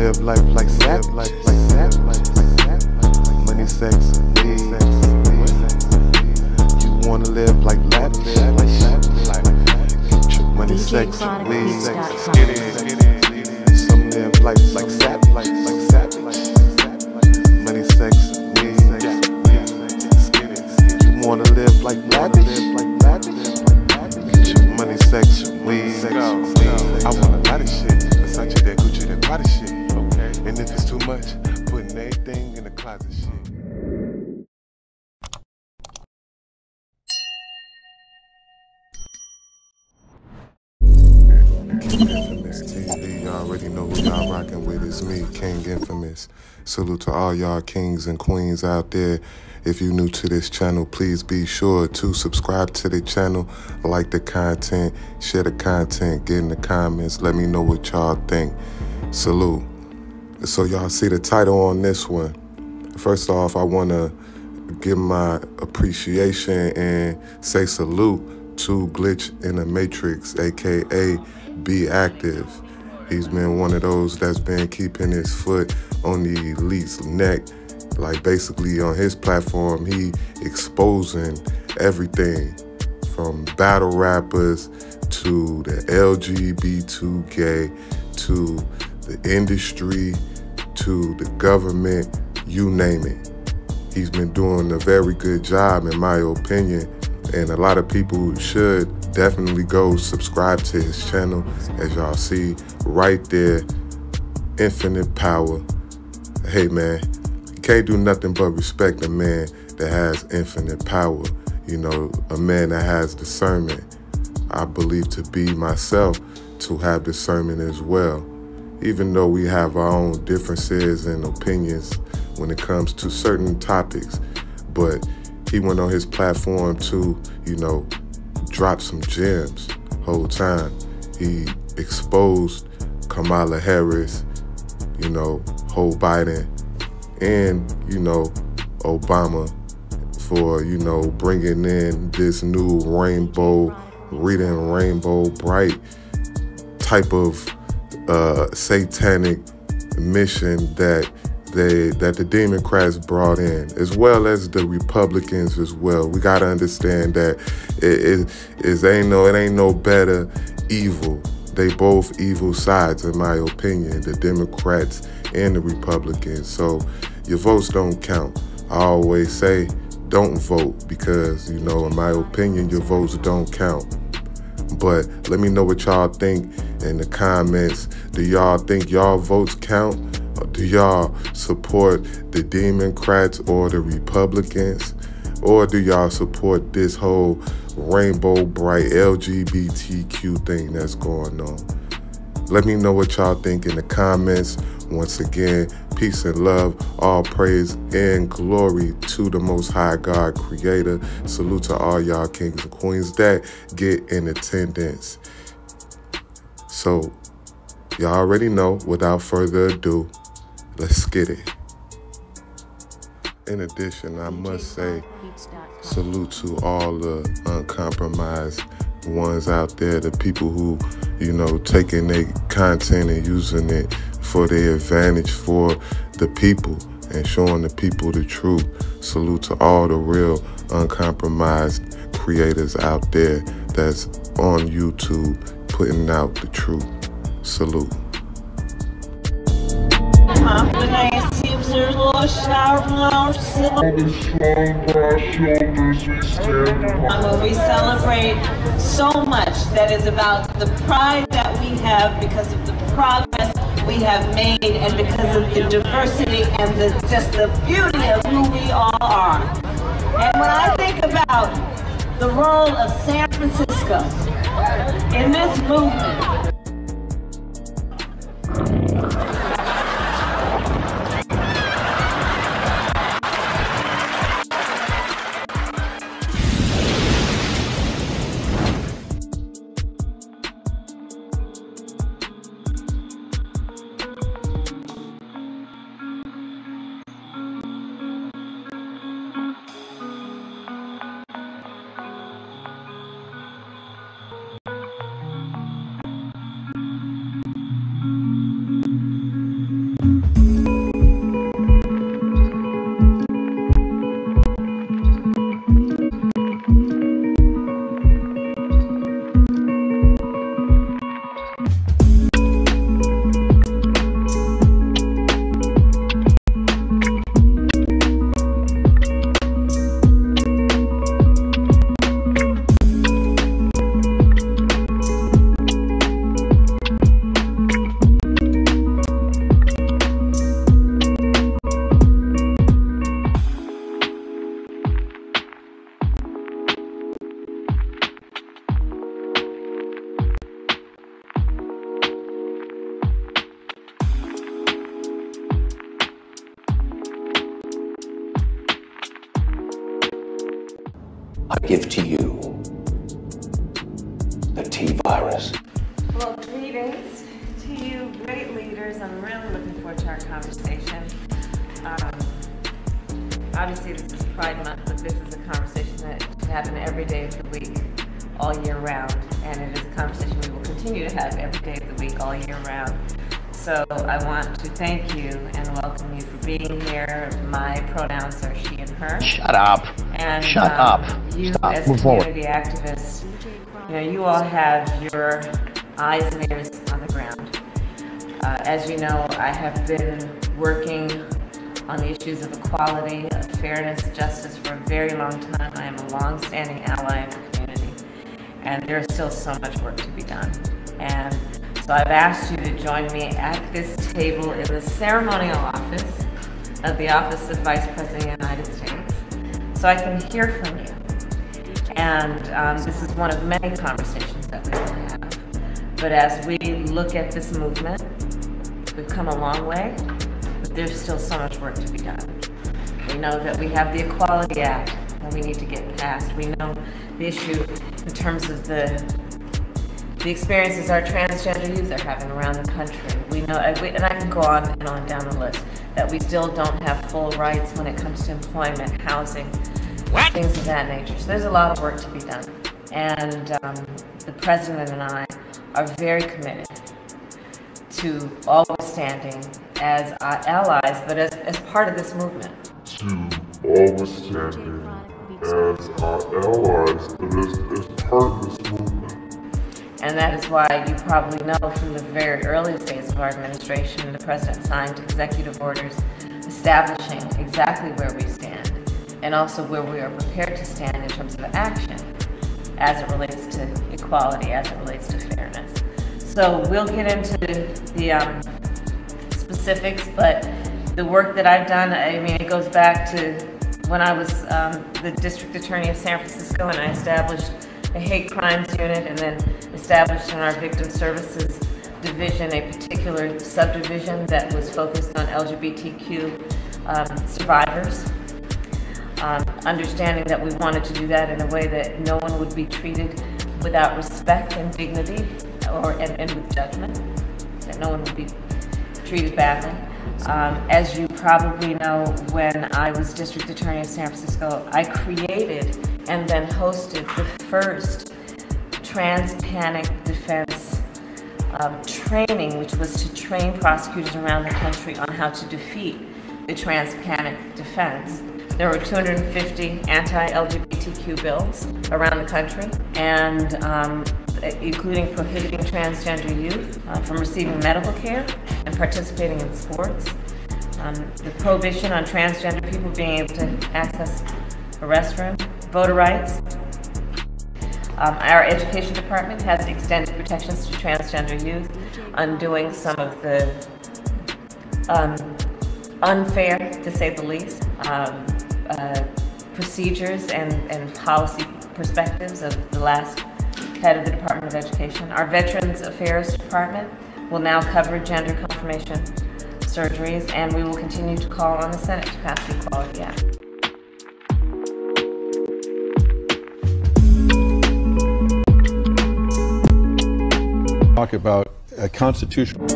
live life like sap, life like sap, money, sex, weed. You wanna live like lavish, money, sex, weed. Some live life like sap, like sap, money, sex, weed. You wanna live TV, y'all already know who y'all rocking with. It's me, King Infamis. Salute to all y'all kings and queens out there. If you're new to this channel, please be sure to subscribe to the channel, like the content, share the content, get in the comments, let me know what y'all think. Salute. So y'all see the title on this one. First off, I want to give my appreciation and say salute to Glitch in the Matrix, aka Be Active. He's been one of those that's been keeping his foot on the elite's neck. Like basically on his platform, he exposing everything from battle rappers to the LGBT2K to the industry to the government, you name it. He's been doing a very good job, in my opinion, and a lot of people should definitely go subscribe to his channel. As y'all see right there, Infinite Power. Hey man, can't do nothing but respect a man that has infinite power. You know, a man that has discernment. I believe to be myself to have discernment as well. Even though we have our own differences and opinions when it comes to certain topics, but he went on his platform to, you know, drop some gems whole time. He exposed Kamala Harris, you know, Joe Biden, and, you know, Obama for, you know, bringing in this new rainbow, reading rainbow bright type of uh, satanic mission that they that the Democrats brought in, as well as the Republicans as well. We gotta understand that it, it is ain't no it ain't no better evil. They both evil sides, in my opinion, the Democrats and the Republicans. So your votes don't count. I always say don't vote because, you know, in my opinion, your votes don't count. But let me know what y'all think in the comments. Do y'all think y'all votes count? Do y'all support the Democrats or the Republicans? Or do y'all support this whole rainbow bright LGBTQ thing that's going on? Let me know what y'all think in the comments. Once again, peace and love, all praise and glory to the Most High God Creator. Salute to all y'all kings and queens that get in attendance. So, y'all already know, without further ado, let's get it. In addition, I must say, salute to all the uncompromised ones out there, the people who, you know, taking their content and using it for their advantage for the people and showing the people the truth. Salute to all the real uncompromised creators out there that's on YouTube putting out the truth. Salute. When we celebrate so much that is about the pride that we have because of the progress we have made and because of the diversity and the just the beauty of who we all are. And when I think about the role of San Francisco in this movement, will have every day of the week, all year round. So I want to thank you and welcome you for being here. My pronouns are she and her. Shut up. And Shut um, up. You, Stop. as Move forward. community activists, you know, you all have your eyes and ears on the ground. Uh, as you know, I have been working on the issues of equality, of fairness, justice for a very long time. I am a long-standing ally of the community, and there is still so much work to be done. And so I've asked you to join me at this table in the ceremonial office of the Office of Vice President of the United States, so I can hear from you. And um, this is one of many conversations that we will have. But as we look at this movement, we've come a long way, but there's still so much work to be done. We know that we have the Equality Act that we need to get passed. We know the issue in terms of the the experiences our transgender youth are having around the country. We know, and I can go on and on down the list, that we still don't have full rights when it comes to employment, housing, things of that nature. So there's a lot of work to be done. And um, the president and I are very committed to always standing as uh, allies, but as, as part of this movement. to always standing as our allies, but as, as part of this movement. And that is why you probably know from the very earliest days of our administration, the president signed executive orders establishing exactly where we stand and also where we are prepared to stand in terms of action as it relates to equality, as it relates to fairness. So we'll get into the um, specifics, but the work that I've done, I mean, it goes back to when I was um, the district attorney of San Francisco and I established a hate crimes unit and then established in our victim services division a particular subdivision that was focused on LGBTQ um, survivors. Um, understanding that we wanted to do that in a way that no one would be treated without respect and dignity or and, and with judgment, that no one would be treated badly. Um, as you probably know, when I was district attorney of San Francisco, I created and then hosted the first trans panic defense um, training, which was to train prosecutors around the country on how to defeat the trans panic defense. There were 250 anti-LGBTQ bills around the country, and um, including prohibiting transgender youth uh, from receiving medical care and participating in sports. Um, the prohibition on transgender people being able to access a restroom, voter rights, um, our education department has extended protections to transgender youth, undoing some of the um, unfair, to say the least, um, uh, procedures and, and policy perspectives of the last head of the Department of Education. Our Veterans Affairs Department will now cover gender confirmation surgeries, and we will continue to call on the Senate to pass the Equality Act. Talk about a constitutional